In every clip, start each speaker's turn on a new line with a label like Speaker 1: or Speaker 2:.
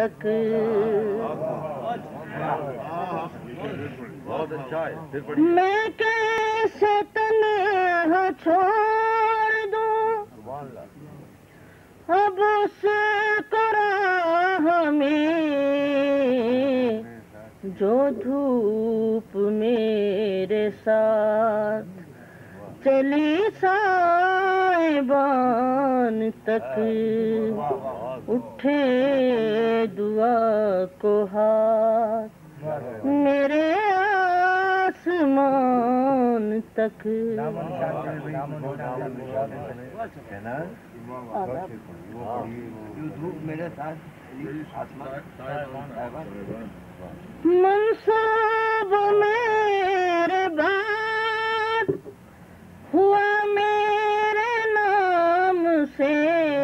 Speaker 1: तक।
Speaker 2: अच्छा
Speaker 1: मैं कैसे तन्हा छोड़ दूँ? अब उसको राह में जो धूप मेरे साथ चली साइबान तक। उठे दुआ को हाथ मेरे आसमान तक। मनसूब मेरे बाद हुआ मेरे नाम से।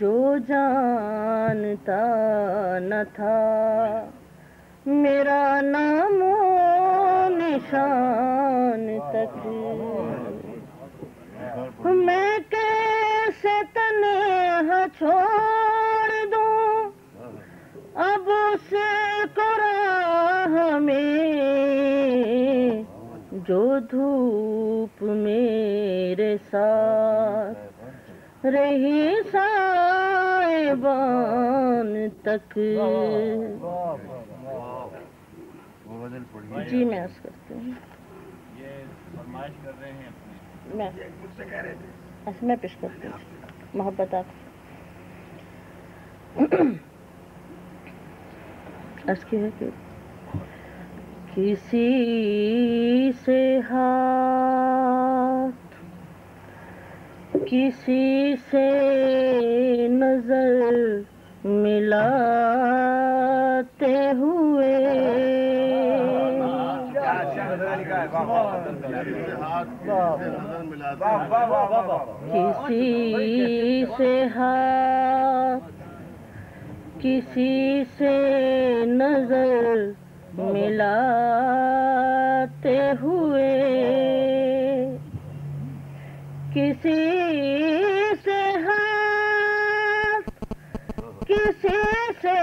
Speaker 1: जो जानता न था। मेरा नामो निशान तक। मैं कैसे तन्हा छोड़ दूँ? अब उसको राह में, जो धूप मेरे साथ। रही साइबान तक। जी, मैं अर्ज़ करती हूँ। मैं मैं पेश करती हूँ। मोहब्बत आप। अर्ज़ की है कि किसी से हाथ किसी से नज़र मिलाते हुए। किसी से किसी से नज़र मिलाते हुए। किसी से हाथ, किसी से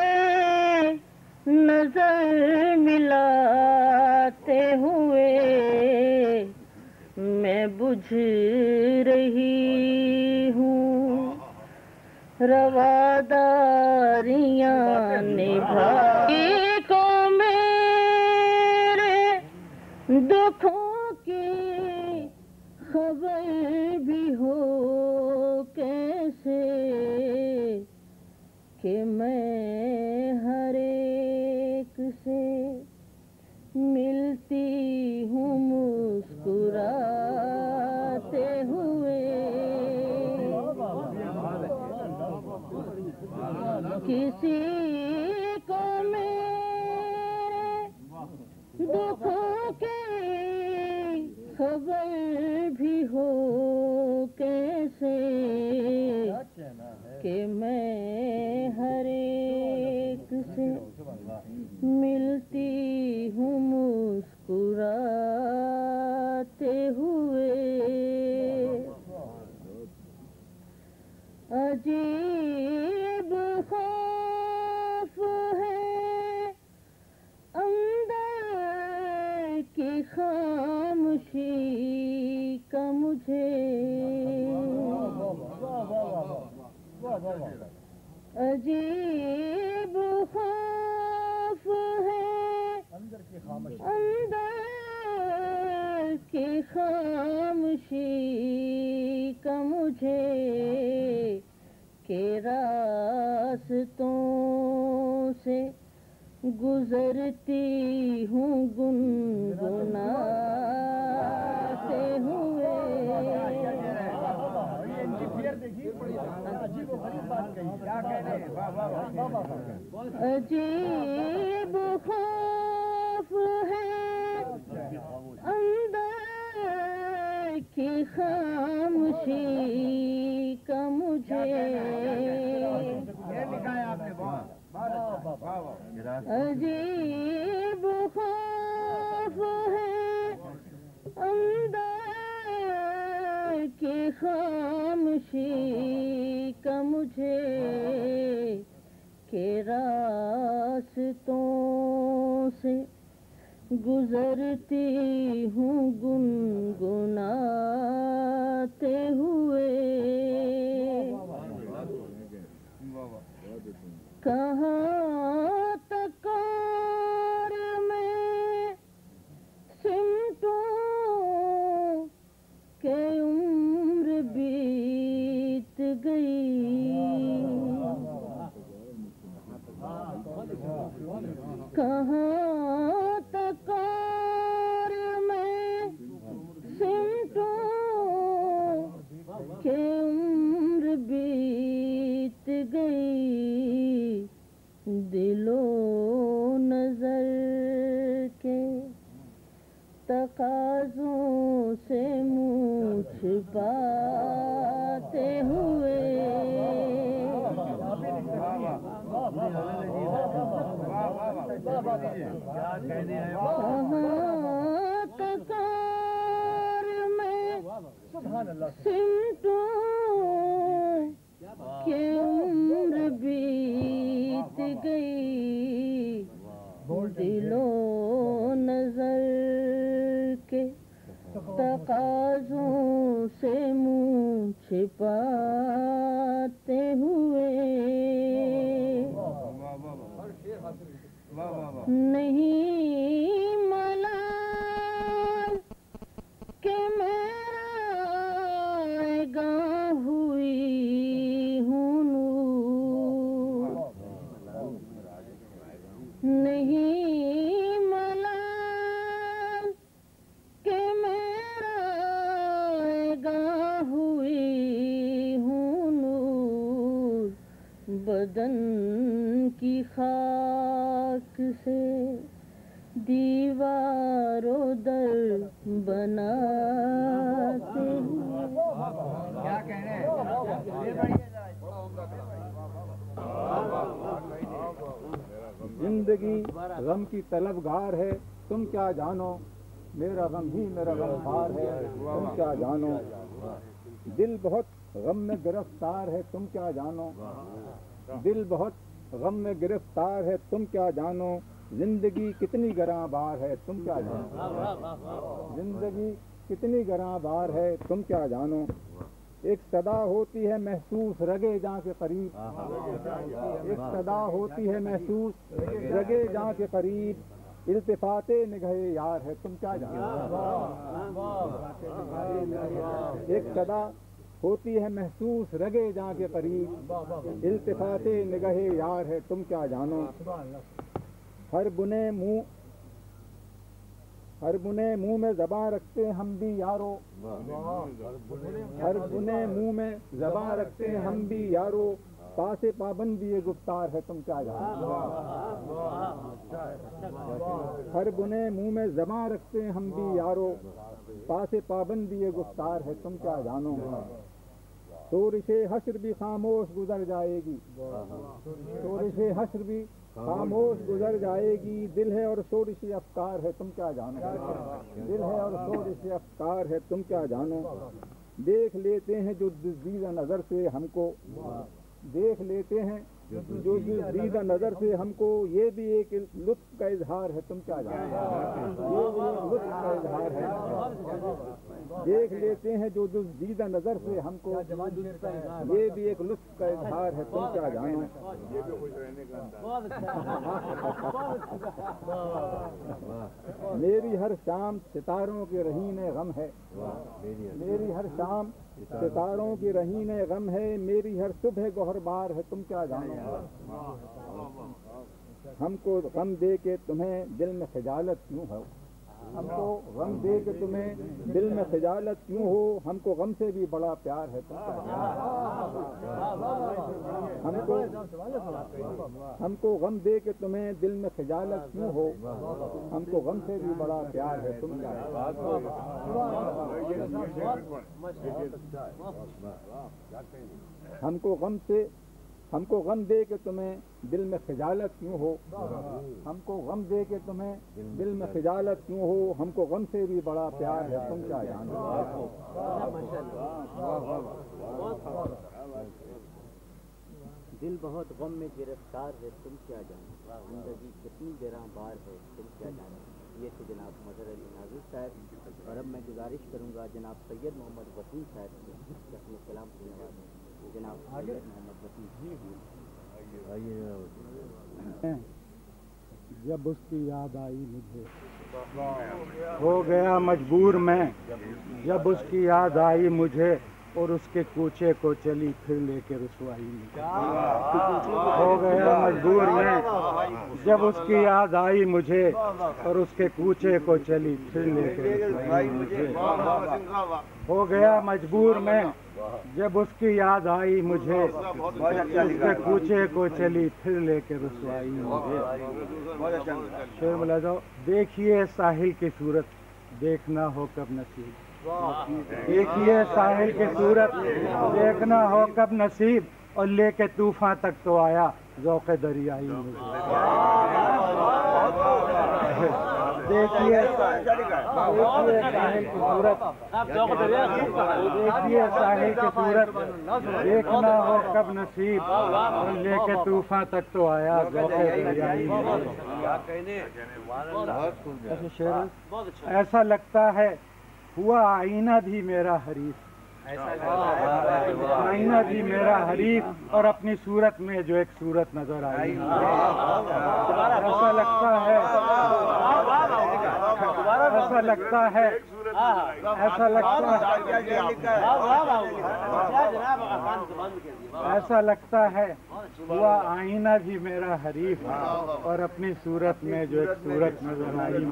Speaker 1: नज़र मिलाते हुए मैं बुझ रही हूँ। रवादारियाँ निभाई को मेरे दुखों की खबर भी हो कैसे कि मैं हर एक से मिलती हो कैसे कि मैं हर एक से मिलती हूँ मुस्कुराते हुए। अजीब मुझे। अजीब खौफ है। अंदर की खामोशी का मुझे के रास्तों से गुजरती हूँ गुनगुनाते हुए। अजीब खौफ है अंदर की खामोशी का मुझे। अजीब खौफ है अंदर की खामशी का मुझे के रास्तों से गुजरती हूँ गुनगुनाते हुए। कहाँ तक और मैं के उम्र बीत गई। कहाँ तक और मैं के उम्र बीत गई। दिलो नज़र के तकाजों से मुँह छिपाते हुए। कहाँ मैं सिमटूं दिलो नज़र के तकाजों से मुँह छिपाते
Speaker 3: क्या
Speaker 4: जानो, मेरा गम ही मेरा गम पार है, तुम क्या जानो? दिल बहुत गम में गिरफ़्तार है, तुम क्या जानो? दिल बहुत गम में गिरफ़्तार है, तुम क्या जानो? ज़िंदगी कितनी गरा बार है, तुम क्या जानो? ज़िंदगी कितनी गरा बार है, तुम क्या जानो? एक सदा होती है महसूस रगे जहाँ के करीब। एक सदा होती है महसूस रगे जहाँ के करीब। इल्तिफाते निगहे यार है तुम क्या जानो एक सदा होती है महसूस रगे जहाँ के करीब इल्तिफाते निगहे यार है तुम क्या जानो? हर बुने मुँह हर बुने मुँह में जबान रखते हैं हम भी यारो। हर बुने मुँह में जबान रखते हैं हम भी यारो। पासे पाबंदी ये गुफ्तार है तुम क्या जानो? हर बुने मुँह में जमा रखते हैं हम भी यारो। पासे पाबंदी ये गुफ्तार है तुम क्या जानो? शोरिशे हश्र भी खामोश गुजर जाएगी। शोरिशे हश्र भी खामोश गुजर जाएगी। दिल है और शोरिश अफ्कार है तुम क्या जानो? दिल है और शोरिश अफ्कार है तुम क्या जानो? देख लेते हैं जो दीदा नज़र से हमको। देख लेते हैं। जो कि दीदा नज़र से हमको ये भी एक लुत्फ का इजहार है तुम क्या जानो ये लुत्फ का इजहार है। देख लेते हैं जो जो दीदा नज़र से हमको ये भी एक लुत्फ का इजहार है तुम क्या जानो? मेरी हर शाम सितारों के रहीन गम है। मेरी हर शाम सितारों की रही ने गम है, मेरी हर सुबह गोहर बार है, तुम क्या जानो? हमको गम दे के तुम्हें दिल में खजालत क्यों हो? हमको गम दे के तुम्हें दिल में खजालत क्यों हो? हमको गम से भी बड़ा प्यार है हमको हमको गम दे के तुम्हें दिल में खजालत क्यों हो? हमको गम से भी बड़ा प्यार है, तुम हमको गम से
Speaker 5: हमको गम दे के तुम्हें दिल में खिजालत क्यों हो? हमको गम दे के तुम्हें दिल में खिजालत क्यों हो? हमको गम से भी बड़ा प्यार है। तुम क्या जानो
Speaker 6: दिल बहुत गम में गिरफ़्तार है। तुम क्या जानो ज़िंदगी कितनी गिरा बार है। तुम क्या जानो ये थे जनाब मजहर अली नाजिर साहब। और अब मैं गुजारिश करूँगा जनाब सैयद मोहम्मद वसीम साहब से। अपने कलाम से नवाजें जनाब मोहम्मद वसीम
Speaker 5: जब उसकी याद आई मुझे, हो गया मजबूर मैं। जब उसकी याद आई मुझे और उसके कूचे को चली, फिर लेके रसवाई में। हो गया मजबूर मैं। जब उसकी याद आई मुझे और उसके कूचे को चली, फिर लेके रसवाई मुझे हो गया मजबूर मैं। जब उसकी याद आई मुझे उसके कूचे को चली, फिर लेके रसवाई मुझे। शेर बोला जाओ। देखिए साहिल की सूरत, देखना हो कब नसीब। देखिए साहिल की सूरत, देखना हो कब नसीब। और लेके तूफ़ान तक तो आया, जौक दरियाई मुझे। देखिए देखिए साहिल की सूरत देखना हो कब नसीब लेके तूफ़ान तक तो आया ऐसा लगता है हुआ आईना भी मेरा हरीफ आईना जी मेरा हरीफ और अपनी सूरत में जो एक सूरत नज़र आई ऐसा लगता है ऐसा लगता है ऐसा लगता है ऐसा लगता है। हुआ आईना भी मेरा हरीफ और अपनी सूरत में जो एक सूरत नज़र आई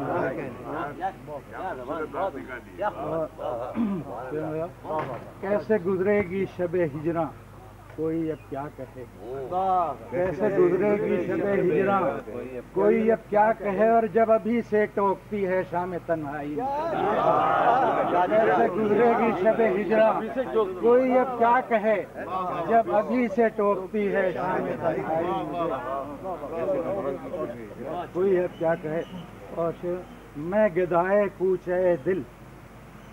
Speaker 5: कैसे गुजरेगी शब हिजरा? कोई अब क्या कहे? कैसे गुजरेगी शब हिजरा? कोई अब क्या कहे और जब अभी से टोकती है शाम तन्हाई? कैसे गुजरेगी शब हिजरा? कोई अब क्या कहे जब अभी से टोकती है शाम तन्हाई? कोई अब क्या कहे? और मैं गदाए कूचे दिल।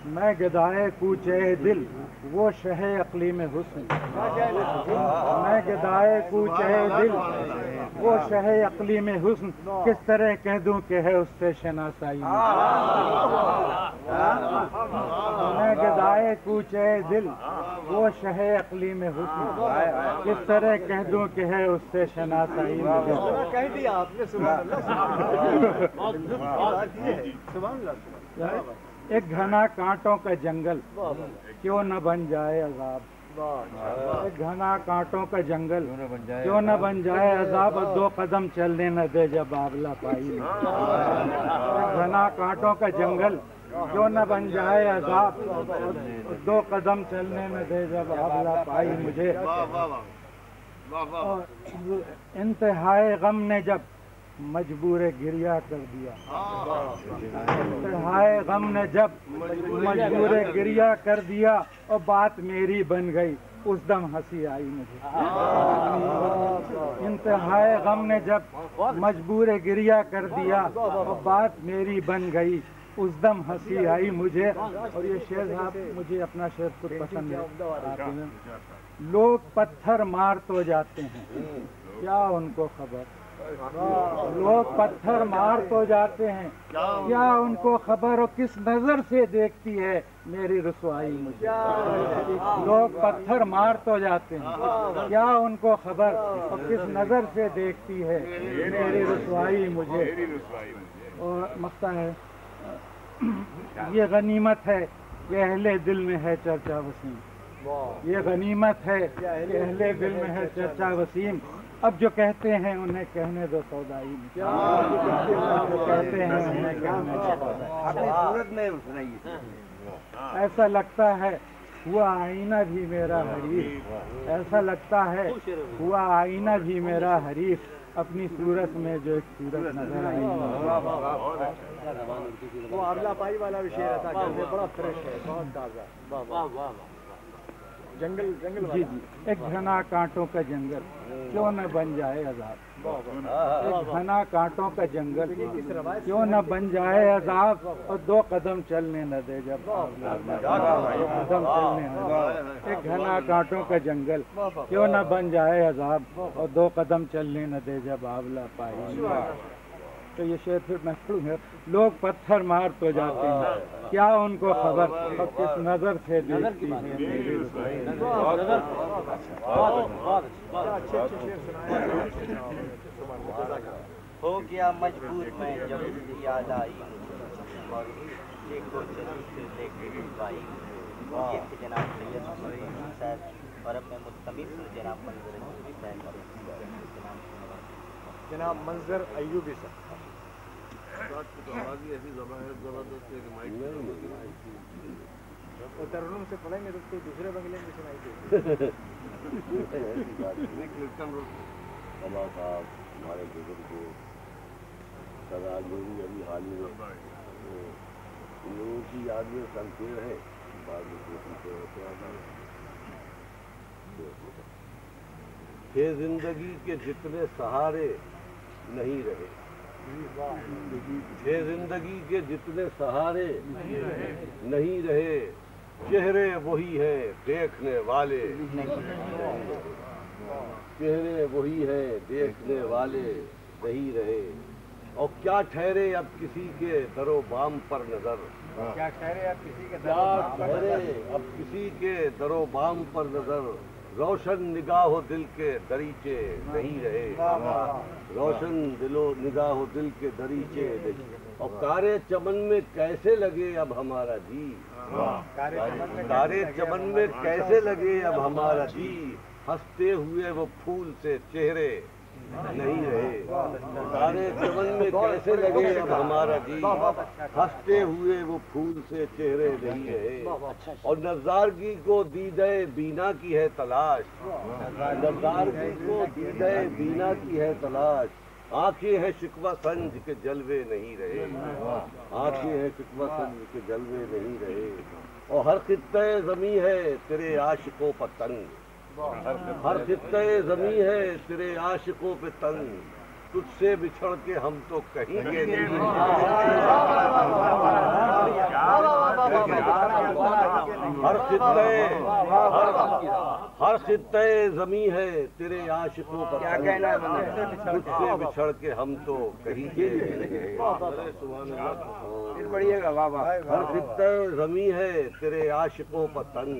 Speaker 5: मैं गदाए कूचे दिल वो शह अकली में हुस्न। मैं गदाए कूचे दिल वो शह अकली में हुस्न। किस तरह कह दूँ कि है उससे शनासाई मैं? गदाए कूचे दिल वो शह अकली में हुस्न। किस तरह कह दूँ कि है उससे शनासाई
Speaker 2: कह दिया आपने
Speaker 5: एक घना कांटों का जंगल। क्यों न बन जाए अजाब? एक घना कांटों का जंगल। क्यों न बन जाए अजाब? और दो कदम चलने न दे जब आबला पाई। एक घना कांटों का जंगल। क्यों न बन जाए अजाब? दो कदम चलने न दे जब आबला पाई मुझे। इंतहाए गम ने जब मजबूर गिरिया कर दिया। हाय गम ने जब मजबूर गिरिया कर दिया और बात मेरी बन गई। उस दम हँसी आई मुझे। इंतहाय गम ने जब मजबूर गिरिया कर दिया और बात मेरी बन गई। उस दम हँसी आई मुझे। और ये शेर साहब मुझे अपना शेर खुद पसंद है। लोग पत्थर मार तो जाते हैं। क्या उनको खबर? लोग पत्थर मार तो जाते हैं। क्या उनको खबर हो किस नज़र से देखती है? मेरी रसवाई मुझे। लोग पत्थर मार तो जाते हैं। क्या उनको खबर और किस नज़र से देखती है? मेरी रसवाई मुझे। और मकता है। ये गनीमत है कि अहले दिल में है चर्चा वसीम। ये गनीमत है अहले दिल में है चर्चा वसीम। अब जो कहते हैं उन्हें कहने दो सौदाई जो कहते हैं? उन्हें कहने दो सौदाई ऐसा लगता है हुआ आईना भी मेरा हरीफ। ऐसा लगता है हुआ आईना भी मेरा हरीफ। अपनी सूरत में जो एक सूरत नज़र आई।
Speaker 2: वो आमला पाई वाला विषय था बड़ा फ्रेश है बहुत ताज़ा। जंगल जंगल
Speaker 5: जी जी। एक घना कांटों का जंगल क्यों न बन जाए अजाब? एक घना कांटों का जंगल क्यों न बन जाए अजाब? और दो कदम चलने न दे जब दो कदम चलने न दे। एक घना कांटों का जंगल क्यों न बन जाए अजाब? और दो कदम चलने न दे जब आंवला पाई तो ये शेर फिर मैं पढ़ूँगा लोग पत्थर मार तो जाते हैं। क्या उनको खबर? अब किस नज़र से देखती है?
Speaker 6: हो। गया मजबूर मैं जब याद आई। और देखो चली लेके भाई। ये थे जनाब सैयद साहब और अब मैं मुस्तमिल हूँ जनाब मंजर और जनाब
Speaker 2: अयूबी सर से पढ़ेंगे तो कोई दूसरे बंगले में सुनाई
Speaker 7: साहब हमारे बुज़ुर्ग को जोड़ी अभी हाल ही में इन लोगों की याद में संकेत है बाद में ज़िंदगी के जितने सहारे नहीं रहे। ये ज़िंदगी के जितने सहारे नहीं रहे चेहरे वही है देखने वाले। चेहरे वही है देखने वाले नहीं रहे। और क्या ठहरे अब किसी के दरो बाम पर नज़र?
Speaker 2: क्या
Speaker 7: ठहरे अब किसी के दरो बाम पर नज़र? रोशन निगाह दिल के दरीचे नहीं रहे। रोशन दिलो निगाह दिल के दरीचे नहीं और कारे चमन में कैसे लगे अब हमारा जी? कारे चमन में कैसे लगे अब हमारा जी? हँसते हुए वो फूल से चेहरे। नहीं रहे सारे चमन में कैसे लगे अब हमारा जी? हँसते हुए वो फूल से चेहरे नहीं रहे। और नजारगी को दीदे बीना की है तलाश। नजारगी को दीदे बीना की है तलाश। आँखें हैं शिकवा संज के जलवे नहीं रहे। आँखें हैं शिकवा संज के जलवे नहीं रहे। और हर खित्ते जमी है तेरे आशिकों पर तंग। हर खित्ते जमी है तेरे आशिकों पे तंग। तुझसे बिछड़ के हम तो कहीं के नहीं। हर खित्ते हर खित्ते जमी है तेरे आशिकों पर। क्या कहना तुझसे बिछड़ के हम तो कहीं के नहीं
Speaker 2: बढ़िएगा वाह वाह।
Speaker 7: हर खित्ते जमी है तेरे आशिकों पर तंग।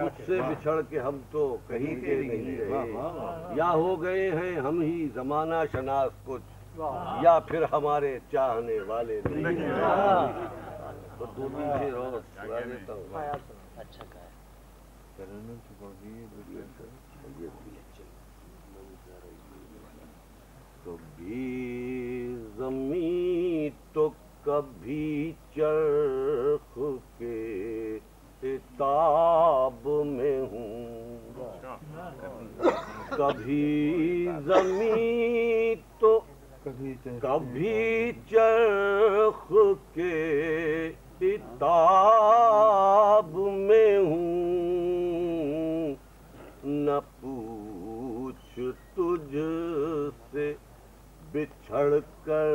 Speaker 7: तुझसे बिछड़ के हम तो कहीं के नहीं। या हो गए हैं हम ही जमाना शनास कुछ। या फिर हमारे चाहने वाले नहीं। तो दो तीन शेर और सुना देता हूँ।
Speaker 6: अच्छा कहा
Speaker 7: कभी जमी तो कभी चरख के किताब में हूँ। कभी जमी तो कभी चरख के किताब में हूँ। न पूछ तुझ से बिछड़ कर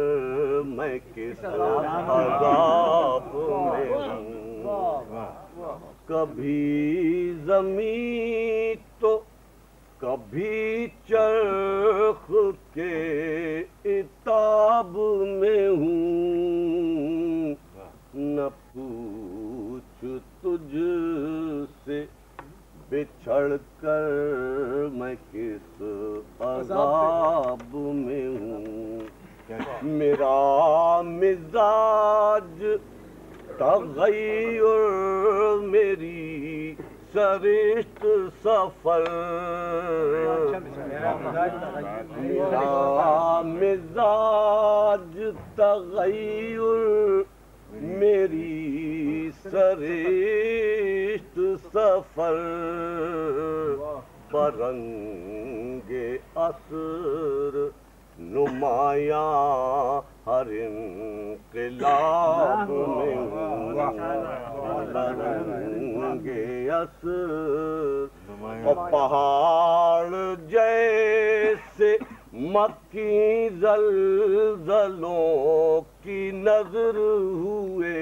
Speaker 7: मैं किस अजाब में हूँ। कभी जमी तो कभी चरख के इताब में हूँ। न पूछ तुझ से बिछड़ कर मैं किस अजाब में हूँ। मेरा मिजाज तगैर मेरी सरिश्त सफ़र मिजाज तगैर मेरी सरिश्त सफ़र परंगे असर नुमाया हर इनकलाब में हूँ और पहाड़ जैसे मक्की जलजलों की नज़र हुए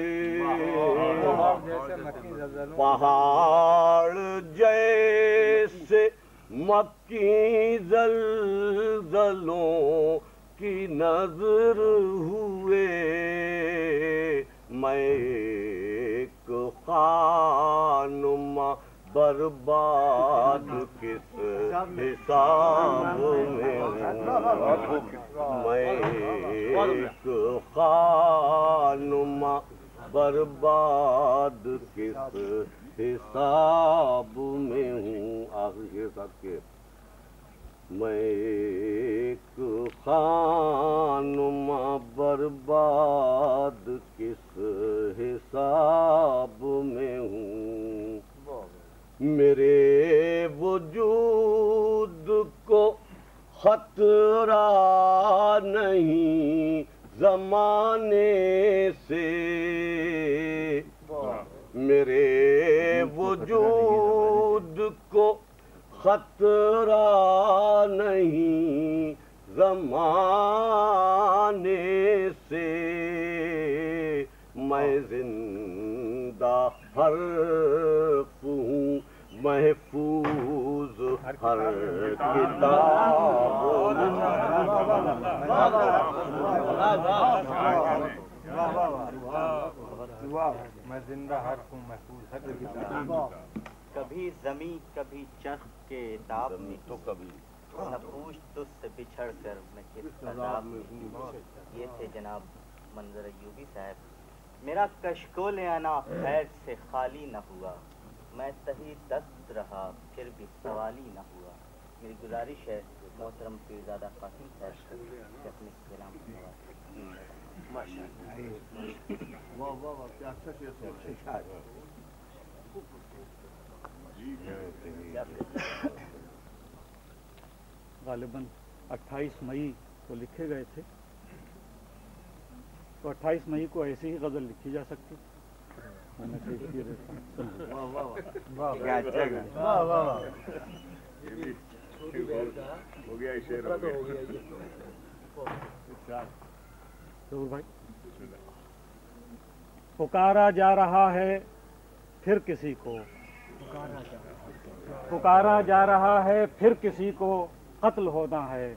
Speaker 7: पहाड़ जैसे मक्की जलजलों की नज़र हुए। मैं एक खानुमा बर्बाद किस हिसाब में मैं एक खानुमा बर्बाद किस हिसाब में हूँ? आखिर के साथ के मैं एक खानुमा बर्बाद किस हिसाब ज़िंदा हर हूँ महफूज हर
Speaker 6: कभी जमी कभी चख के ताप में।
Speaker 7: तो कभी
Speaker 6: न तुझसे बिछड़ कर मैं किस ये थे जनाब मंजर यूबी साहब। मेरा कशकोल आना खैर से खाली न हुआ। मैं तही दस्त रहा फिर भी सवाली न हुआ। मेरी गुजारिश है मोहतरम पीरजादा कासिम साहब से अपने कलाम की नवाज़।
Speaker 7: वाह वाह वाह क्या अच्छा शेर
Speaker 8: गालिबन 28 मई को लिखे गए थे। तो 28 मई को ऐसी ही गज़ल लिखी जा सकती। मैंने कैफियत
Speaker 7: वाह वाह वाह
Speaker 2: वाह
Speaker 9: क्या अच्छा गा।
Speaker 2: वाह वाह वाह।
Speaker 9: हो गया शेर हो गया।
Speaker 8: ज़रूर भाई। पुकारा जा रहा है फिर किसी को पुकारा जा रहा है फिर किसी को कत्ल होना है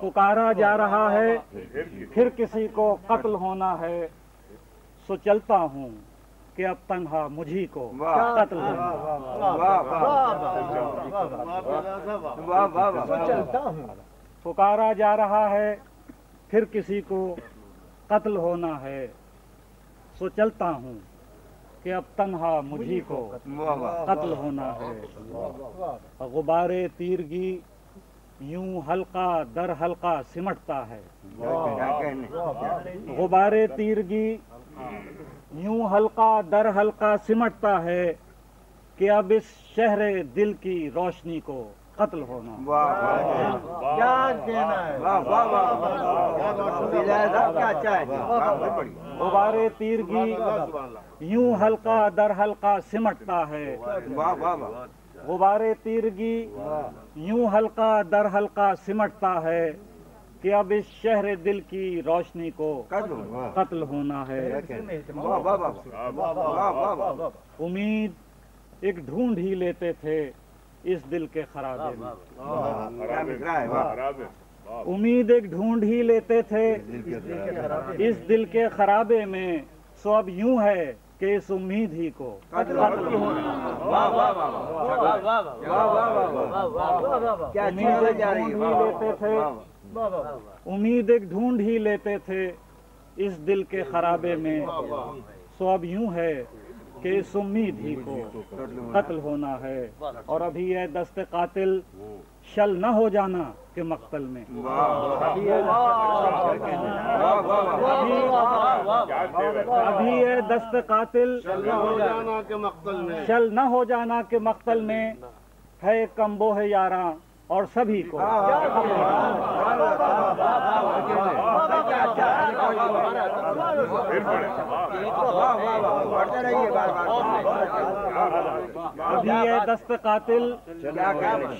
Speaker 8: पुकारा जा रहा है
Speaker 9: फिर किसी-
Speaker 8: को कत्ल होना है सो चलता हूँ कि अब तन्हा मुझी को कत्ल है।
Speaker 2: हूँ
Speaker 8: पुकारा जा रहा है फिर किसी को कत्ल होना है, सो चलता हूँ कि अब तन्हा मुझी को कत्ल होना है। गुब्बारे तीरगी यूँ हल्का दर हल्का सिमटता है। गुब्बारे तीरगी यूँ हल्का दर हल्का सिमटता है कि अब इस शहर दिल की रोशनी को कत्ल होना
Speaker 2: क्या कहना है क्या चाहे
Speaker 8: गुब्बारे तीरगी यूँ हल्का दर हल्का सिमटता है गुब्बारे तीरगी यूँ हल्का दर हल्का सिमटता है कि अब इस शहर दिल की रोशनी को कत्ल होना है उम्मीद एक ढूंढ ही लेते थे इस दिल के खराबे में उम्मीद एक ढूंढ ही लेते थे इस दिल के खराबे में सो अब यूँ है कि इस उम्मीद ही को उम्मीद एक ढूंढ ही लेते थे उम्मीद एक ढूंढ ही लेते थे इस दिल के खराबे में सो अब यूँ है कि इस उम्मीद ही को कत्ल होना है। और अभी यह दस्त कातिल शल न हो जाना के मक्तल में। अभी यह दस्त कातिल शल न हो जाना के मक्तल में है। कम्बो है यारा और सभी को अभी ये दस्त कातिल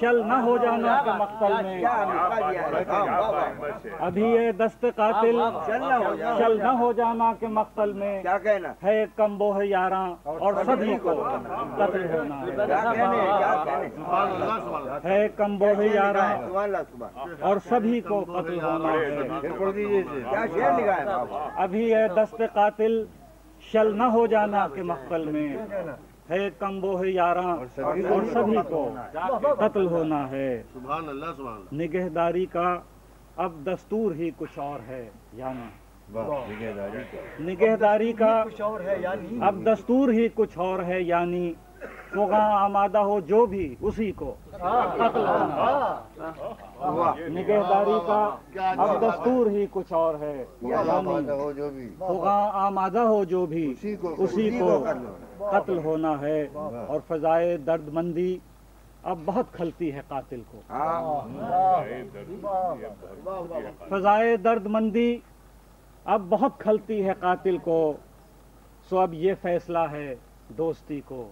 Speaker 8: शल न हो जाना के मक्तल में अभी ये दस्त कातिल शल न हो जाना के मक्तल में
Speaker 9: क्या कहना
Speaker 8: है कम बोह यारा और सभी को कत्ल होना है।
Speaker 9: क्या
Speaker 8: है।
Speaker 9: सुबह अल्लाह सुबह।
Speaker 8: और सभी को कत्ल होना है।
Speaker 9: क्या शेर लिखा है
Speaker 8: अभी है दस्त कातिल शल न हो जाना के मक्तल में। है कम है यारा और सभी को कत्ल होना है। निगहदारी का अब दस्तूर ही कुछ और है यानी। निगहदारी का। अब दस्तूर ही कुछ और है यानी। फोगा आमादा हो जो भी उसी को। निगहदारी का अब दस्तूर ही कुछ और है।
Speaker 9: भी
Speaker 8: आमादा हो जो भी,
Speaker 9: उसी को
Speaker 8: कत्ल होना है और फजाए दर्दमंदी अब बहुत खलती है कातिल को। फजाए दर्दमंदी अब बहुत खलती है कातिल को। सो अब ये फैसला है दोस्ती को।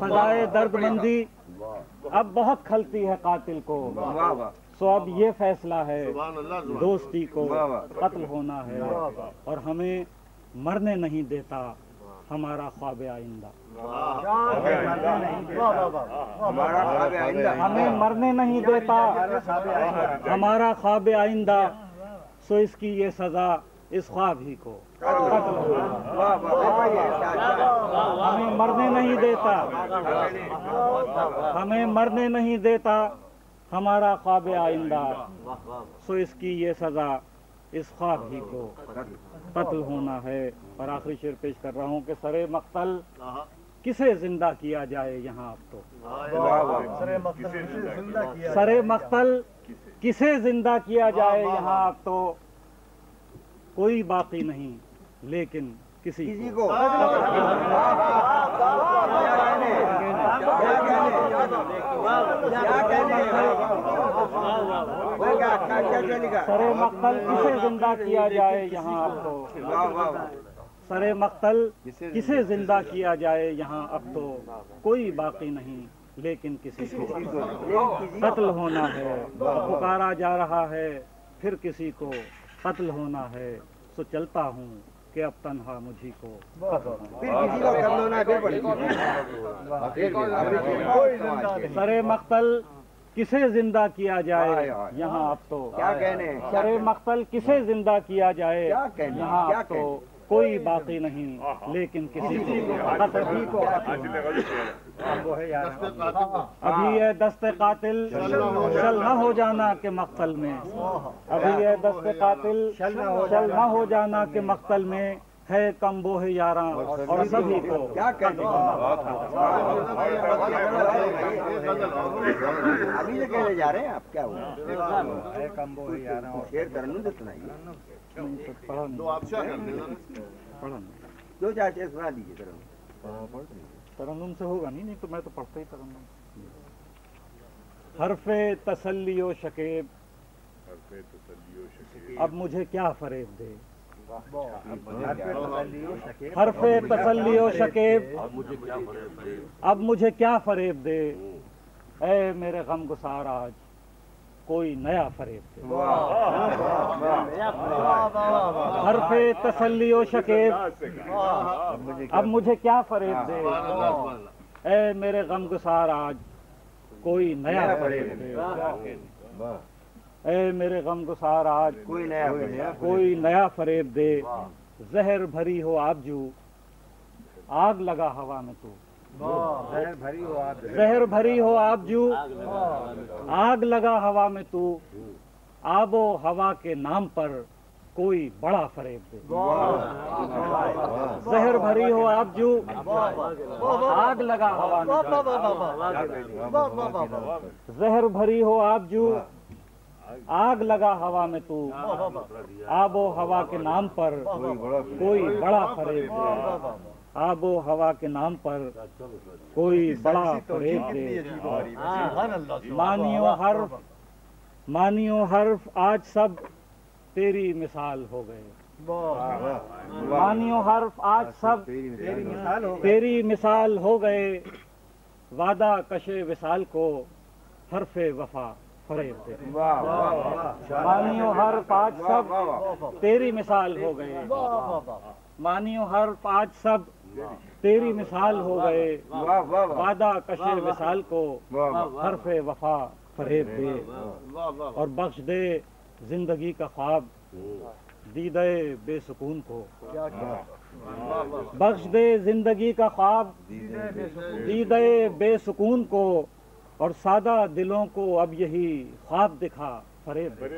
Speaker 8: फजाए दर्दमंदी। अब बहुत खलती है कातिल को। सो अब ये फैसला है दोस्ती को। कत्ल होना है और हमें मरने नहीं देता हमारा ख्वाब आइंदा।
Speaker 9: हमारा ख्वाब आइंदा।
Speaker 8: हमें मरने नहीं देता हमारा ख्वाब आइंदा। सो इसकी ये सजा इस ख्वाब ही को। हमें मरने नहीं देता। हमें मरने नहीं देता। हमारा ख्वाब आइंदा। सो इसकी ये सजा इस ख्वाब ही को कत्ल होना है। और आखिरी शेर पेश कर रहा हूँ कि सरे मक्तल किसे ज़िंदा किया जाए यहाँ अब तो? सरे मक्तल किसे ज़िंदा किया जाए यहाँ आप तो? कोई बाकी नहीं। लेकिन किसी
Speaker 9: किसी
Speaker 8: को सरे मक्तल किसे ज़िंदा किया जाए यहाँ तो
Speaker 9: वाह
Speaker 8: सरे मक्तल किसे ज़िंदा किया जाए यहाँ अब तो कोई बाकी नहीं लेकिन किसी को कत्ल होना है पुकारा जा रहा है फिर किसी को कत्ल होना है सो चलता हूँ कि अब तनहा मुझी को कत्ल होना
Speaker 9: फिर किसी को कर लो ना फिर पड़ी
Speaker 8: सरे मख्तल किसे ज़िंदा किया जाए? यहाँ अब तो।
Speaker 9: क्या कहने?
Speaker 8: सरे मख्तल किसे ज़िंदा किया जाए? यहाँ
Speaker 9: आप
Speaker 8: अब तो कोई बाकी नहीं लेकिन किसी ही को। अभी ये दस्ते कातिल शल न हो जाना के मक्तल में अभी ये दस्ते कातिल शल न हो जाना के मक्तल में है कम बोह यारा और सभी को
Speaker 9: क्या कहने अभी से कहने जा रहे हैं आप क्या हुआ
Speaker 8: पढ़ा नहीं पढ़ा नहीं
Speaker 9: दो चार शेर सुना दीजिए तरन्नुम
Speaker 8: से होगा नहीं नहीं तो मैं तो पढ़ता ही तरंगम। हरफे तसलियो शकेब हरफे तसलियो शकेब अब मुझे क्या फरेब दे? हरफे तसलियो शकेब अब मुझे क्या फरेब दे? ए मेरे गम गुसार आज। कोई नया फरेब दे हरफे तसल्लियो शकेब अब मुझे क्या फरेब दे ए मेरे गम गुसार आज कोई नया फरेब दे ऐ मेरे गम गुसार आज
Speaker 9: कोई नया
Speaker 8: कोई नया फरेब दे जहर भरी हो आबजू आग लगा हवा में तू जहर भरी हो आबजू आग लगा हवा में तू आबो हवा के नाम पर कोई बड़ा फरेब दे। जहर भरी हो आबजू आग लगा हवा में। जहर भरी हो आबजू आग लगा हवा में तू आबो हवा के नाम पर कोई बड़ा फरेब दे। आबो हवा के नाम पर कोई बड़ा फरेब दे। मानियो हर्फ मानियो हर्फ आज सब तेरी मिसाल हो गए। मानियो हर्फ आज सब तेरी मिसाल हो गए। वादा कशे विसाल को हरफे वफा फरेब दे। मानियो हर्फ आज सब तेरी मिसाल हो गए। मानियो हर्फ आज सब तेरी मिसाल हो गए। वादा कशे विसाल को हरफे वफा फरेब दे। और बख्श दे ज़िंदगी का ख्वाब दीदे बेसुकून को। बख्श दे ज़िंदगी का ख्वाब दीदे बेसुकून को। और सादा दिलों को अब यही ख्वाब दिखा। फरेब दे।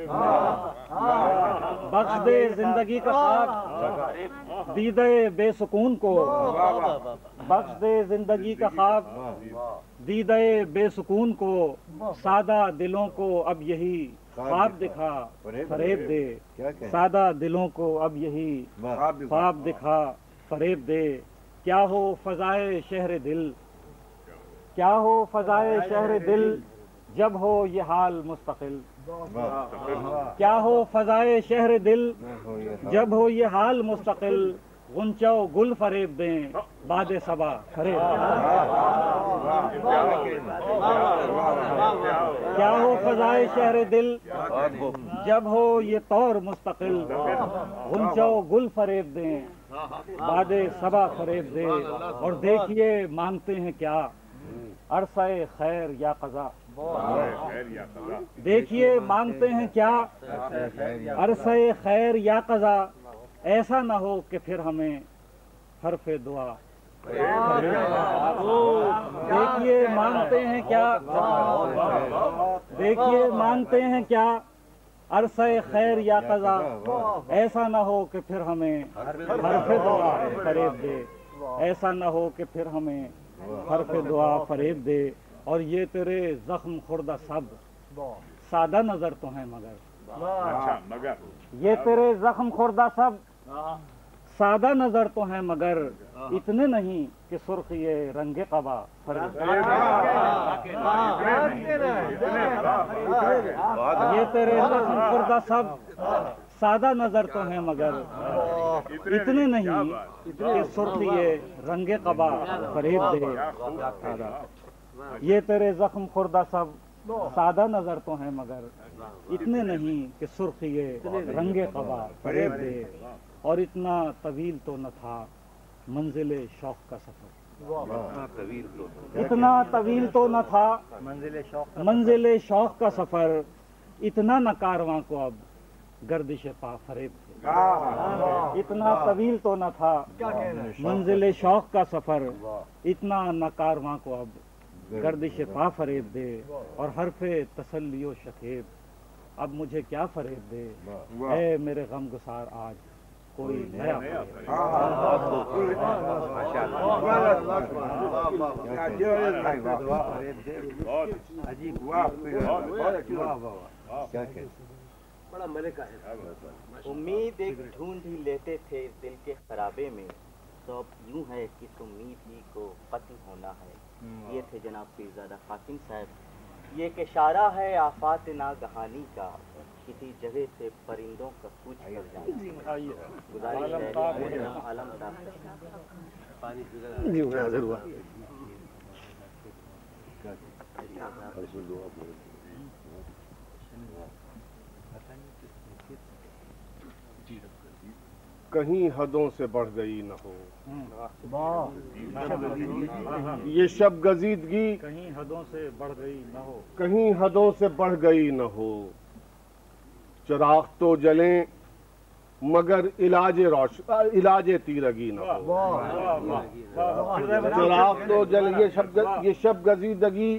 Speaker 8: बख्श दे ज़िंदगी का ख्वाब दीदे बेसुकून को। बख्श दे ज़िंदगी का ख्वाब दीदे बेसुकून को। सादा दिलों को अब यही ख्वाब दिखा। फरेब दे। सादा दिलों को अब यही ख्वाब दिखा। फरेब दे। क्या हो फजाए शहर दिल? क्या हो फजाए शहर दिल। जब हो ये हाल मुस्तकिल। क्या हो फजाए शहर दिल? जब हो ये हाल मुस्तकिल गुंचो गुल फरेब दें, बाद सबा फरेब क्या हो फजाए शहर दिल? जब हो ये तौर मुस्तकिल गुंचो गुल फरेब दें, बाद सबा फरेब दे। और देखिए मांगते हैं क्या? अरसा खैर या कजा। देखिए, मांगते हैं क्या? अरसे खैर या कजा। ऐसा ना हो कि फिर हमें हरफे दुआ। देखिए, मांगते हैं क्या? देखिए, मांगते हैं क्या? अरसे खैर या कजा। ऐसा ना हो कि फिर हमें हरफे दुआ फरेब दे। ऐसा ना हो कि फिर हमें हरफे दुआ फरेब दे। और ये तेरे जख्म खुर्दा सब सादा नज़र तो है मगर। ये तेरे जख्म खुर्दा सब सादा नज़र तो है मगर इतने नहीं कि सुर्ख ये रंगे कबा ये तेरे जख्म खुर्दा सब सादा नज़र तो है मगर इतने नहीं कि सुर्ख ये रंगे कबा फरेब दे। ये तेरे जख्म खुर्दा सब सादा नज़र तो है मगर इतने नहीं कि सुर्ख ये रंगे कबा फरेब दे और इतना तवील तो न था मंजिल शौक का सफ़र। इतना तवील तो न था।
Speaker 2: मंजिल शौक
Speaker 8: मंजिल शौक का सफ़र। इतना न कारवां को अब गर्दिश पा फरेब थे। इतना तवील तो न था मंजिल शौक का सफ़र। इतना न कारवां को अब गर्दिश पा फरेब दे और हरफे तसलियो शकेब अब मुझे क्या फरेब दे है मेरे गम गुसार आज कोई नया
Speaker 9: बड़ा मज़े का है
Speaker 6: उम्मीद एक ढूंढ ही लेते थे दिल के खराबे में तो अब यूँ है कि उम्मीद ही को खत्म होना है ये थे जनाब पीरजादा खातिम साहब। ये एक इशारा है आफात नागहानी का किसी जगह से परिंदों का पूछ कर जाना।
Speaker 10: कहीं हदों से बढ़ गई न हो। ये शब गजीदगी
Speaker 8: कहीं हदों से बढ़ गई न हो।
Speaker 10: कहीं हदों से बढ़ गई न हो। चिराग तो जले मगर इलाज रोश इलाज तीरगी न हो। चिराग तो जल ये शब ये शब गजीदगी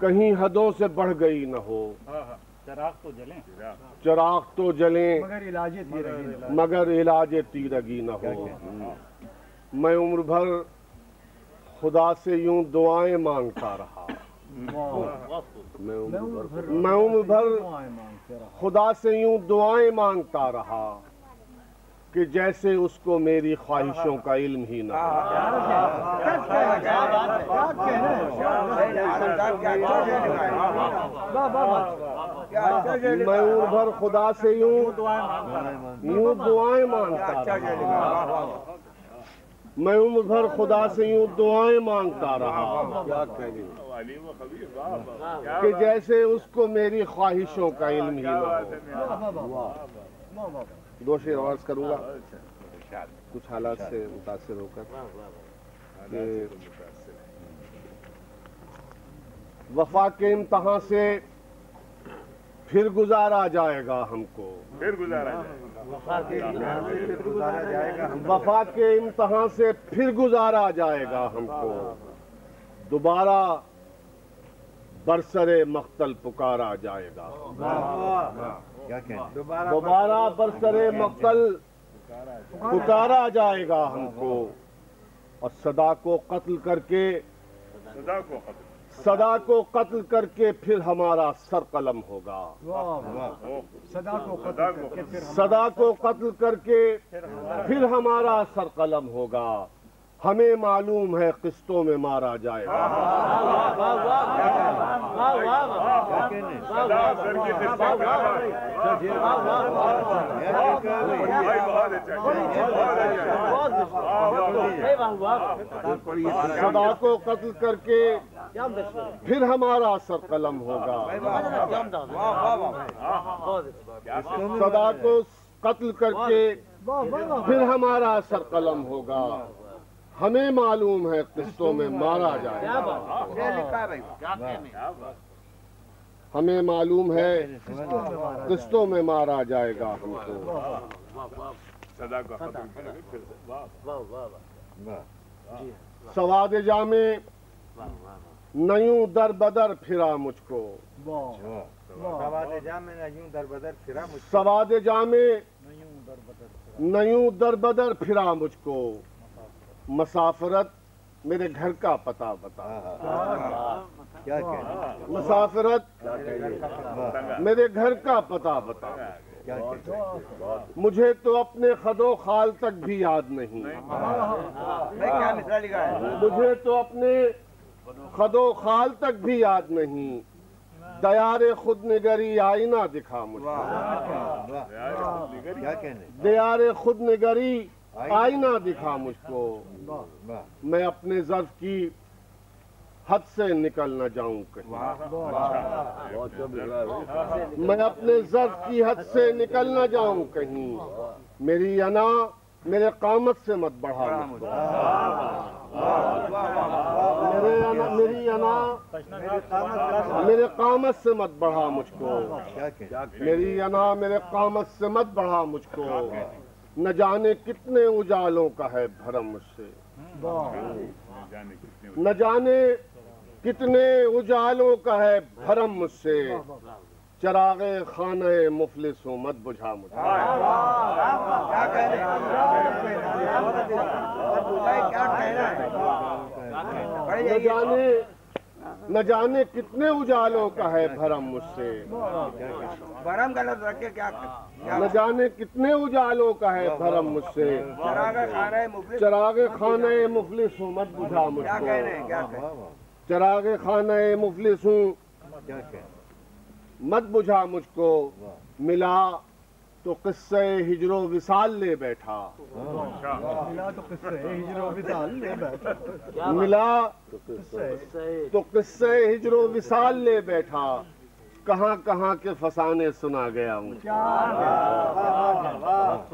Speaker 10: कहीं हदों से बढ़ गई न हो।
Speaker 8: हाँ, हाँ, चराग तो जले।
Speaker 10: चराग। तो जले
Speaker 2: मगर इलाज
Speaker 10: मगर इलाज। तीरगी न हो। मैं उम्र भर खुदा से यूँ दुआएँ माँगता रहा। मैं उम्र भर मैं उम्र भर खुदा से यूँ दुआएँ माँगता रहा। कि जैसे उसको मेरी ख्वाहिशों का इल्म ही ना मैं उम्र भर खुदा से यूँ यूँ दुआएँ माँगता मैं उम्र भर खुदा से यूँ दुआएँ माँगता रहा। कि जैसे उसको मेरी ख्वाहिशों का इल्म ही ना दो शेर और करूँगा। कुछ हालात से मुतासर होकर। वफा के इम्तहा से फिर गुजारा जाएगा हमको।
Speaker 2: फिर गुजारा जाएगा।
Speaker 10: वफा के इम्तहा से फिर गुजारा जाएगा हमको। दोबारा बरसरे मख्तल पुकारा जाएगा। दोबारा बरसरे मख्तल पुकारा जाएगा हमको। और सदा को कत्ल करके
Speaker 2: सदा को खत्म
Speaker 10: सदा को कत्ल करके फिर हमारा सर कलम होगा
Speaker 2: सदा को खत्म
Speaker 10: सदा को कत्ल। करके फिर हमारा सर कलम होगा। हमें मालूम है किस्तों में मारा जाए
Speaker 2: सदा अच्छा अच्छा
Speaker 10: को कत्ल करके फिर हमारा सर कलम होगा सदा को कत्ल करके फिर हमारा सर कलम होगा हमें मालूम है किस्तों में मारा जाएगा हमें मालूम है किस्तों में मारा जाएगा हमको। सवाद जामे नयूं दर बदर फिरा मुझको।
Speaker 9: सवाद जामे
Speaker 10: नयूं दर बदर फिरा मुझको। मसाफरत मेरे घर का पता बता।
Speaker 9: क्या कहना
Speaker 10: मुसाफरत मेरे घर का पता बता। मुझे तो अपने खदो खाल तक भी याद नहीं।
Speaker 9: मिसरा लिखा है?
Speaker 10: मुझे तो अपने खदो खाल तक भी याद नहीं। दयारे खुद निगरी आईना दिखा मुझे।
Speaker 9: क्या कहने
Speaker 10: दयारे खुद निगरी आईना दिखा मुझको। मैं अपने जर्फ की हद से निकल न जाऊँ कहीं। मैं अपने जर्फ की हद से निकल न जाऊँ कहीं। मेरी अना मेरे कामत से मत बढ़ा मुझको। मेरे अना मेरी अना मेरे कामत से मत बढ़ा मुझको। मेरी अना मेरे कामत से मत बढ़ा मुझको। न जाने कितने उजालों का है भरम
Speaker 2: कितने
Speaker 10: न जाने कितने उजालों का है भरम मुझसे चरागे खाने मुफलिस हूँ मत बुझा मुझे। न जाने न जाने कितने उजालों का है भरम मुझसे।
Speaker 9: बरम गलत रखे क्या
Speaker 10: न जाने कितने उजालों का है भरम मुझसे।
Speaker 9: चरागा खाना है मुफलिस।
Speaker 10: चरागे खाने मुफलिस हूँ मत बुझा मुझको। चरागे खाने मुफलिस हूँ? मत बुझा मुझको। मिला तो किस्से हिजरो विसाल ले बैठा। मिला तो किस्से हिजरो विसाल ले बैठा। कहाँ कहाँ के फसाने सुना गया मुझे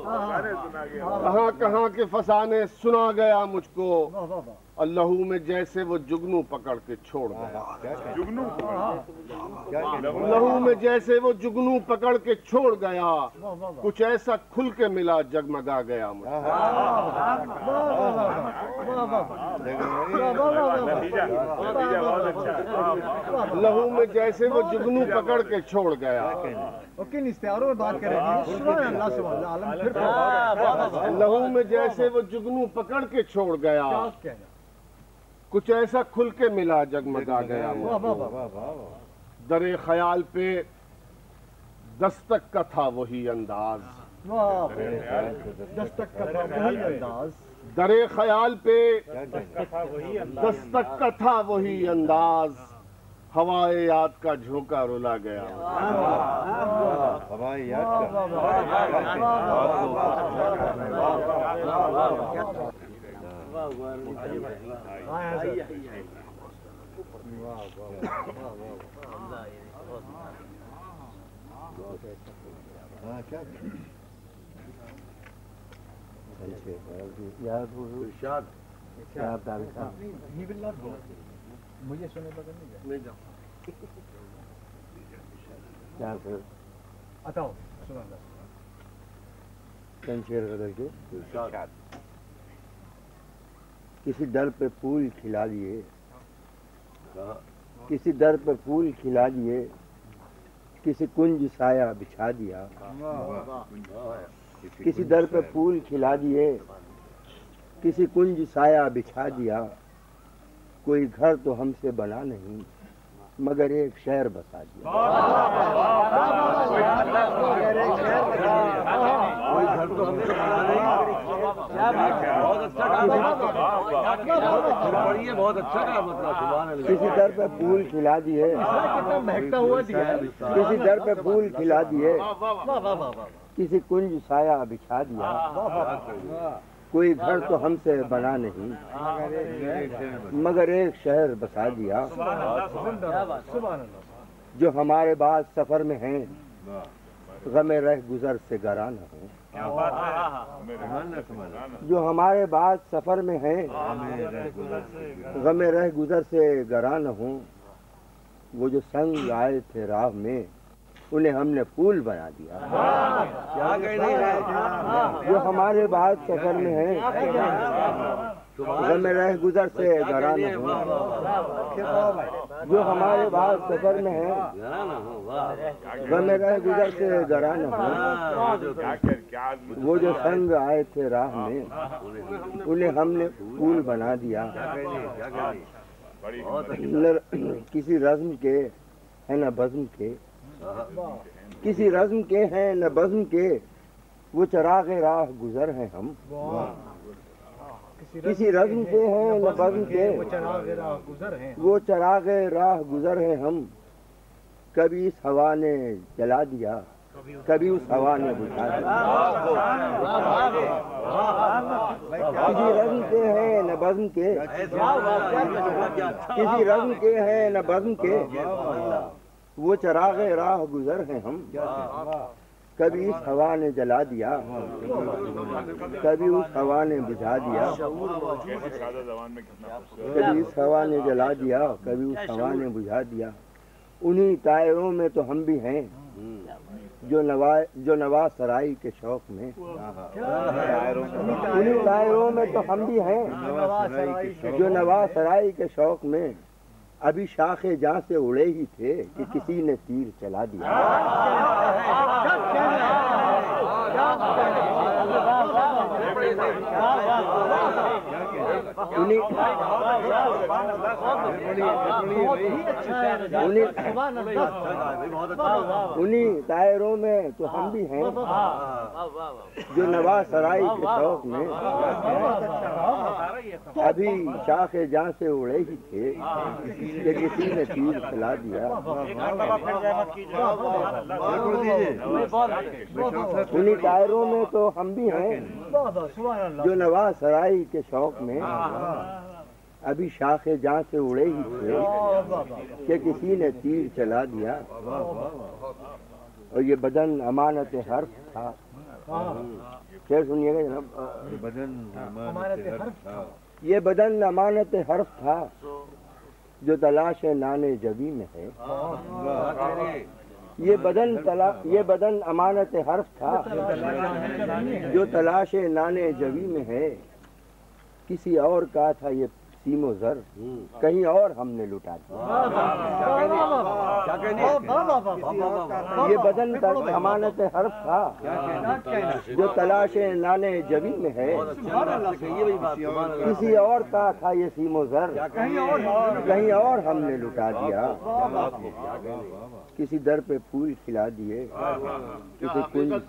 Speaker 2: सारे
Speaker 10: कहाँ कहाँ के फसाने सुना गया मुझको। और लहू में जैसे वो जुगनू पकड़ के छोड़ गया
Speaker 2: जुगनू
Speaker 10: लहू में जैसे वो जुगनू पकड़ के छोड़ गया कुछ ऐसा खुल के मिला जगमगा गया मुझे
Speaker 2: अच्छा है।
Speaker 10: लहू में जैसे वो जुगनू पकड़ के छोड़ गया
Speaker 5: किन में बात करेगी
Speaker 10: लहू में जैसे वो जुगनू पकड़ के छोड़ गया कुछ ऐसा खुल के मिला जगमगा गया मुझे
Speaker 5: वाह वाह वाह
Speaker 10: दरे ख्याल पे दस्तक का था वही अंदाज
Speaker 9: दस्तक का था वही अंदाज
Speaker 10: दरे ख्याल पे दस्तक का था वही अंदाज हवाए याद का झोंका रुला गया
Speaker 9: हवाई याद हाँ क्या याद
Speaker 7: इरशाद
Speaker 9: याद डालता
Speaker 5: मुझे सुने बगैर नहीं जाए
Speaker 7: नहीं जाओ
Speaker 9: क्या फिर
Speaker 5: अताओ सुना
Speaker 9: शेर बदल के
Speaker 7: इरशाद
Speaker 9: किसी दर पे फूल खिला दिए। किसी दर पे फूल खिला दिए। किसी कुंज साया बिछा दिया। किसी दर पे फूल खिला दिए। किसी कुंज साया बिछा दिया। कोई घर तो हमसे बना नहीं। मगर एक शहर बसा दिया। किसी दर पे फूल खिला दिए। किसी दर पे फूल खिला दिए। किसी कुंज साया बिछा दिया। कोई घर तो हमसे बना नहीं। मगर एक शहर बसा दिया। जो हमारे बाद सफ़र में हैं। गमे रह गुजर से गरा न हो। जो हमारे बाद सफ़र में हैं। गमे रह गुजर से गरा न हो। वो जो संग आए थे राह में। उन्हें हमने फूल बना दिया।
Speaker 7: हैं
Speaker 9: जो हमारे बाद सफ़र में है गम रह गुजर से न हो। जो हमारे बाद सफ़र में है
Speaker 7: वाह
Speaker 9: गम रह गुजर से गरा न हो। वो जो संग आए थे राह में उन्हें हमने फूल बना दिया। किसी रज्म के है न बज्म के किसी रज्म के हैं न बज्म के वो चराग राह गुजर हैं हम। किसी रज्म के हैं न बज्म के वो चराग राह गुजर हैं हम। कभी इस हवा ने जला दिया कभी उस हवा ने बुझा दिया। किसी रज्म के हैं न बज्म के किसी रज्म के हैं न बज्म के वो चराग राह गुजर हैं हम। कभी इस हवा ने जला दिया कभी उस हवा ने बुझा दिया। कभी इस हवा ने जला दिया कभी उस हवा ने बुझा दिया। उन्हीं टायरों में तो हम भी हैं जो नवा जो नवा सराई के शौक में। उन्हीं टायरों में तो हम भी हैं जो नवा सराई के शौक में। अभी शाख जहाँ से उड़े ही थे कि किसी ने तीर चला दिया। उन्हीं उन्हीं टायरों में तो हम भी हैं जो नवाज़ सराय के शौक में अभी शाखे जहाँ से उड़े ही थे कि किसी ने तीर चला दिया उन्हीं टायरों में तो हम भी हैं जो नवाज़ सराय के शौक में अभी शाखे जहाँ से उड़े ही थे कि किसी ने तीर चला दिया। और ये बदन अमानत हर्फ था। शेर सुनिएगा जनाब?
Speaker 5: बदन
Speaker 9: ये बदन अमानत हर्फ था जो तलाश नाने जबी में है। ये बदन तला ये बदन अमानत हर्फ था जो तलाश नाने जबी में है। किसी और का था ये सीमो जर कहीं और हमने लुटा दिया ये बदन तक अमानत हर्फ था जो तलाश नाने जबी में है
Speaker 7: कहिए भाई बात सुभान अल्लाह।
Speaker 9: किसी और का था ये सीमो जर कहीं और हमने लुटा दिया किसी दर पे फूल खिला दिए किसी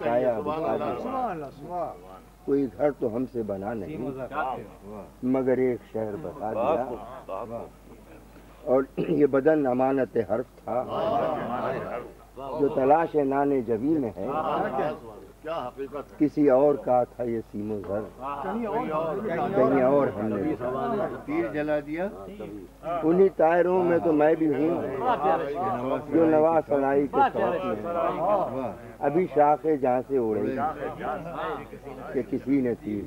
Speaker 9: साया बिछा दिया कोई घर तो हमसे बना नहीं मगर एक शहर बता दिया और ये बदन अमानत हर्फ था जो तलाश नाने जबी में है
Speaker 2: क्या हकीकत
Speaker 9: किसी और का था ये सीमो घर कहीं और हमने
Speaker 2: तीर जला दिया
Speaker 9: उन्हीं तायरों में तो मैं भी हूँ जो नवाज़ सराई के शौक में अभी शाखे जहाँ से उड़े कि किसी ने तीर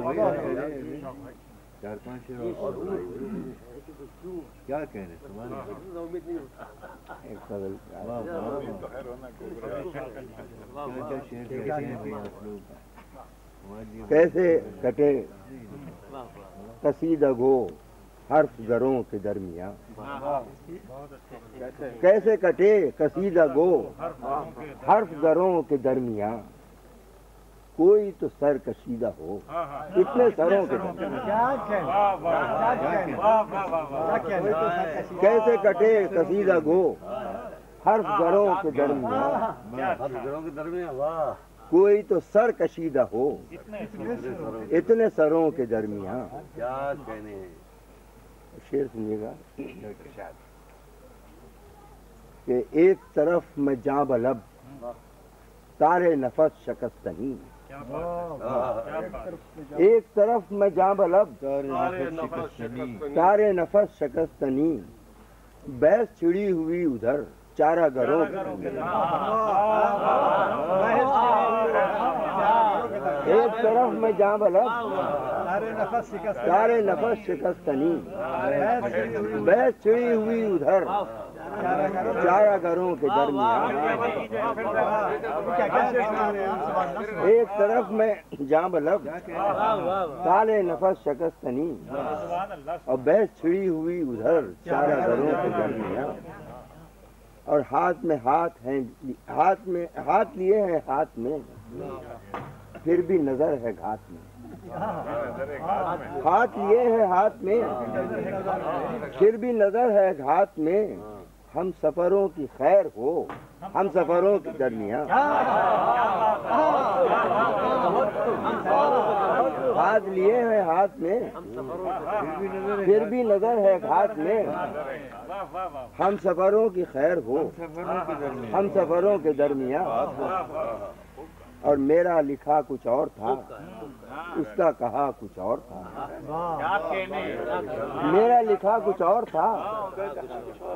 Speaker 2: भैया चार पाँच शेर और
Speaker 9: कैसे कटे कसीदा गो हर्फ गरों के दरमिया कैसे कटे कसीदा गो हर्फ गरों के दरमिया कोई तो सर कशीदा हो। इतने सरों के दरमिया कैसे कटे कसीदा गो हर्फ गरों के दरमिया
Speaker 7: दरमियान।
Speaker 9: कोई तो सर कशीदा हो। इतने सरों के दरमिया
Speaker 7: क्या कहने?
Speaker 9: शेर सुनिएगा। कि एक तरफ़ मैं जाँ बलब तारे नफस शकस्त नहीं एक तरफ़ मैं जाँ बलब तारे नफस शकस्तनी बैस छिड़ी हुई उधर चारा घरों एक तरफ़ मैं जाँ बलब तारे नफस शिकस्तनी बैस छिड़ी हुई उधर चारा घरों के दरमियान एक तरफ़ में जाँ बलब ताले नफस शकस्तनी और बहस छिड़ी हुई उधर चारा घरों के दरमियान और हाथ में हाथ हैं हाथ में हाथ लिए हैं हाथ में फिर भी नज़र है घात में हाथ लिए हैं हाथ में फिर भी नज़र है घात में हम सफरों की खैर हो, हम सफरों की दरमिया हाथ लिए हैं हाथ में, फिर भी नज़र है हाथ में। हम सफरों की खैर हो, हम सफरों के दरमियान। और मेरा लिखा कुछ और था। उसका कहा कुछ और था। मेरा लिखा कुछ और था।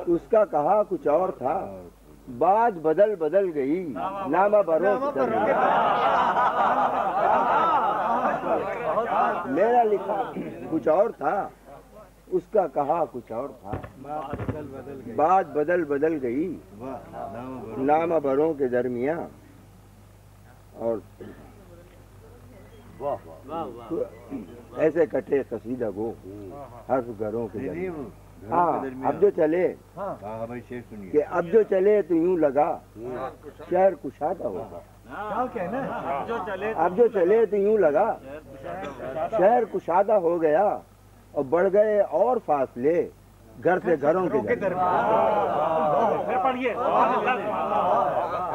Speaker 9: उसका कहा कुछ और था। बात बदल बदल गई नामा बरो मेरा लिखा कुछ और था। उसका कहा कुछ और था। बात बदल बदल गई। नामा बरों के दरमिया और ऐसे कटे कसीदा गो हर्फ घरों के हाँ अब जो चले
Speaker 2: हाँ। भाई शेर सुनिए।
Speaker 9: कि अब जो चले तो यूँ लगा शहर कुशादा होगा अब जो चले तो यूँ लगा। शहर कुशादा हो गया और बढ़ गए और फासले। घर से घरों के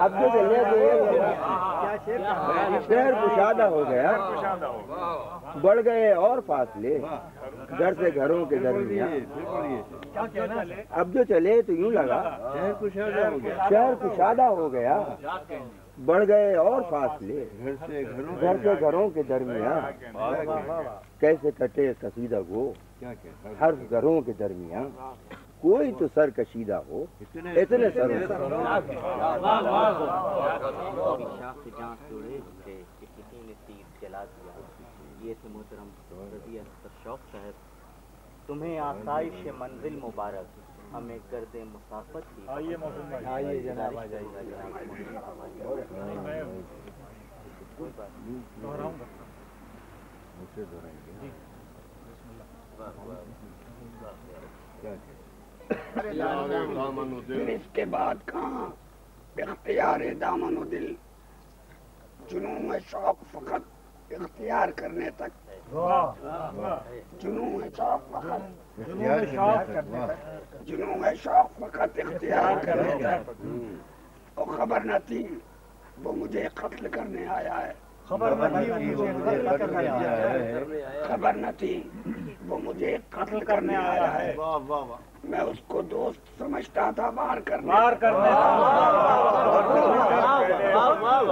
Speaker 9: अब जो तो शहर कुशादा हो गया बढ़ गए और फासले घर से घरों के दरमियान अब जो चले तो यूँ लगा
Speaker 2: शहर कुशादा हो गया
Speaker 9: शहर कुशादा हो गया बढ़ गए और फासले
Speaker 2: घर से घरों
Speaker 9: घर से घरों के दरमियान कैसे कटे कसीदा गो हर घरों के दरमियान कोई तो सर कशीदा हो इतने सरों
Speaker 6: की कि ये थे मोहतरम रज़ी अख्तर शौक साहब तुम्हें आसाइश मंजिल मुबारक हमें कर दे मुसाफत की। आइए आइए जनाब। आ
Speaker 2: दिल
Speaker 11: इसके बाद कहा? इख्तियार दामन दिल। जुनू में शौक फकत इख्तियार करने तक। जुनू में शौक फकत जुनू में शौक फकत इख्तियार करने और खबर न थी वो मुझे कत्ल करने आया है खबर न थी वो मुझे कत्ल करने आया है
Speaker 2: वाह वाह वाह
Speaker 11: मैं उसको दोस्त समझता था बाहर करने
Speaker 8: मार करने
Speaker 2: मोहसिन भाई वाह
Speaker 11: क्या अच्छा ये है वाह वाह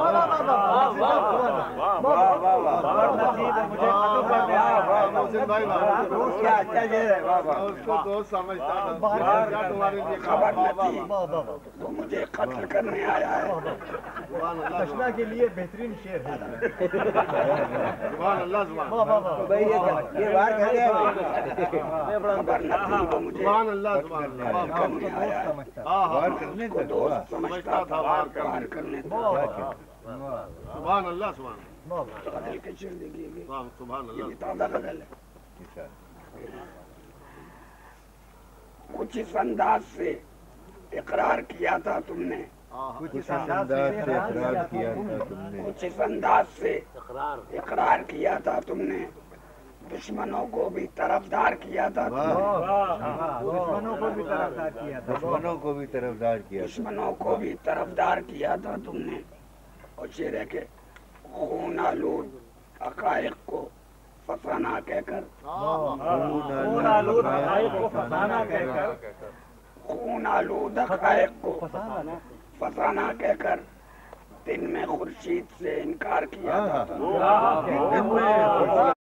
Speaker 2: उसको दोस्त समझता था क्या तुम्हारे लिए
Speaker 11: खबर न
Speaker 2: वाह
Speaker 11: थी वो मुझे कत्ल करने आया है
Speaker 2: वाह
Speaker 4: के लिए बेहतरीन शेर है
Speaker 2: सुभान अल्लाह सुभान
Speaker 11: भाई ये ये बाहर कर गया खबर न थी वो मुझे
Speaker 2: सुभान अल्लाह सुभान अल्लाह वाह
Speaker 11: करने आया है
Speaker 2: हाँ हाँ
Speaker 11: उसको दोस्त समझता था बाहर करने
Speaker 2: अल्लाह सुभान
Speaker 11: गज़ल की शेर देखिए
Speaker 2: वाह सुभान
Speaker 11: ये
Speaker 2: अल्लाह
Speaker 11: भी ताज़ा गज़ल है कुछ इस अंदाज से इकरार किया था तुमने।
Speaker 4: कुछ इस अंदाज से इकरार किया था तुमने
Speaker 11: कुछ इस अंदाज से इकरार किया था तुमने दुश्मनों को भी तरफदार किया था।
Speaker 4: दुश्मनों को भी तरफदार किया था
Speaker 12: दुश्मनों को भी तरफदार किया
Speaker 11: दुश्मनों को भी तरफदार किया था तुमने। और है के खून आलूद हकायक को फसाना कहकर।
Speaker 8: खून आलूद हकायक को फसाना कहकर।
Speaker 11: खून आलूद हकायक को फसाना कहकर। दिन में खुर्शीद से इनकार किया था। तुमने।